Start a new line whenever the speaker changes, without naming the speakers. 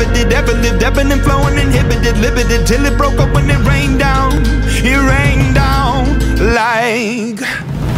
inhabited, ever lived, ebbing and flowing, inhibited, limited, till it broke up when it rained down. It rained down like.